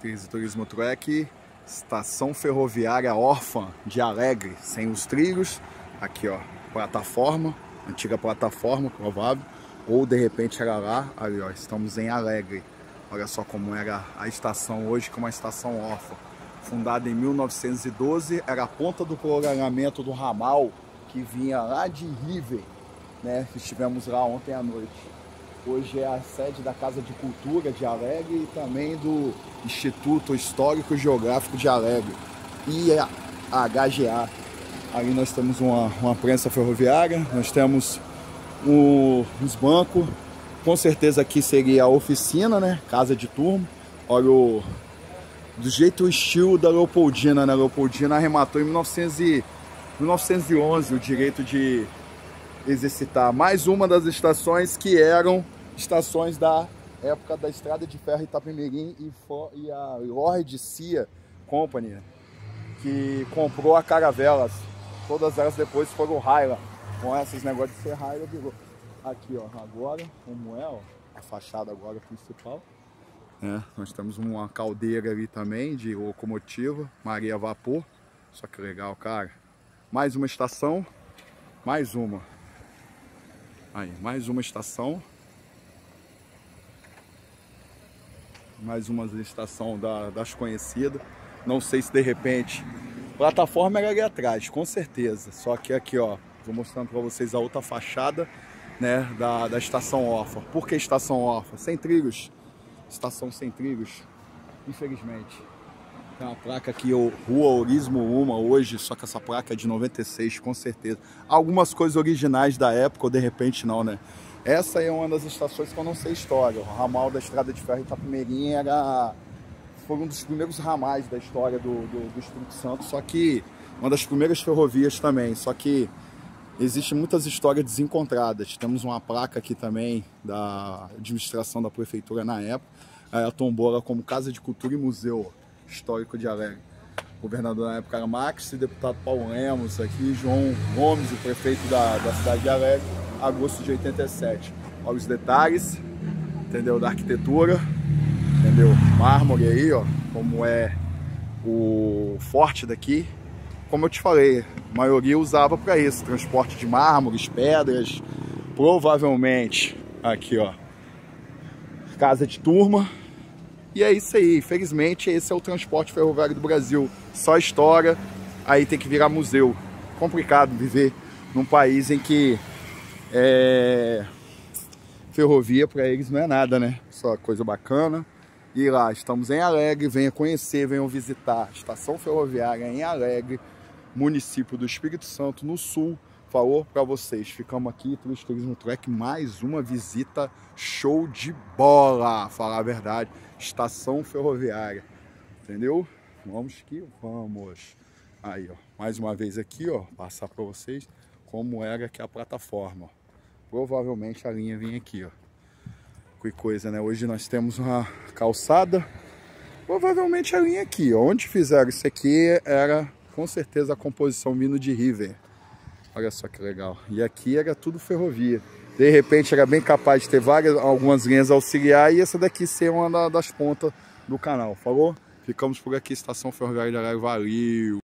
Turismo Trek, estação ferroviária órfã de Alegre, sem os trilhos. Aqui, ó, plataforma, antiga plataforma, provável. Ou de repente era lá, ali, ó, estamos em Alegre. Olha só como era a estação hoje, como uma estação órfã. Fundada em 1912, era a ponta do prolongamento do ramal que vinha lá de River, né? Estivemos lá ontem à noite. Hoje é a sede da Casa de Cultura de Alegre e também do Instituto Histórico Geográfico de Alegre, IHGA. Ali nós temos uma, uma prensa ferroviária, nós temos o, os bancos, com certeza aqui seria a oficina, né? Casa de turma. Olha o, do jeito o estilo da Leopoldina, né? Leopoldina arrematou em 1900 e, 1911 o direito de exercitar mais uma das estações que eram estações da época da Estrada de Ferro Itapemirim e, e a Lord Cia Company, que comprou a Caravelas. Todas elas depois foram Raila. Com esses negócios de ser Raila, virou. Aqui, ó, agora, como é, ó, a fachada agora principal. É, nós temos uma caldeira ali também de locomotiva, Maria Vapor. Só que legal, cara. Mais uma estação, mais uma. Aí, mais uma estação. Mais uma estação da, das conhecidas. Não sei se de repente... Plataforma era ali atrás, com certeza. Só que aqui, ó, vou mostrando para vocês a outra fachada, né, da, da estação órfã. Por que estação órfã? Sem trilhos. Estação sem trilhos, infelizmente. Tem uma placa aqui, Rua Orismo Uma, hoje, só que essa placa é de 96, com certeza. Algumas coisas originais da época, ou de repente não, né? Essa é uma das estações que eu não sei história. O ramal da Estrada de Ferro Itapemirim era... Foi um dos primeiros ramais da história do, do, do Espírito Santo, só que uma das primeiras ferrovias também, só que existem muitas histórias desencontradas. Temos uma placa aqui também da administração da prefeitura na época, tombou ela como Casa de Cultura e Museu histórico de Alegre. O governador na época era Max, deputado Paulo Lemos aqui, João Gomes, o prefeito da, da cidade de Alegre, agosto de 87. Olha os detalhes, entendeu? Da arquitetura, entendeu? Mármore aí, ó, como é o forte daqui. Como eu te falei, a maioria usava para isso, transporte de mármores, pedras, provavelmente aqui, ó, casa de turma, e é isso aí, infelizmente esse é o transporte ferroviário do Brasil. Só história, aí tem que virar museu. Complicado viver num país em que é, ferrovia para eles não é nada, né? Só coisa bacana. E lá, estamos em Alegre, venha conhecer, venham visitar estação ferroviária em Alegre, município do Espírito Santo, no sul, falou para vocês. Ficamos aqui, Turismo Trek, mais uma visita show de bola, falar a verdade. Estação ferroviária, entendeu? Vamos que vamos. Aí, ó, mais uma vez aqui, ó, passar para vocês como era que a plataforma. Provavelmente a linha vinha aqui, ó. Que coisa, né? Hoje nós temos uma calçada. Provavelmente a linha aqui, ó. Onde fizeram isso aqui era com certeza a composição vindo de River. Olha só que legal. E aqui era tudo ferrovia. De repente era bem capaz de ter várias, algumas linhas auxiliar e essa daqui ser uma das pontas do canal. Falou? Ficamos por aqui, Estação Ferroviária de Arara. Valeu!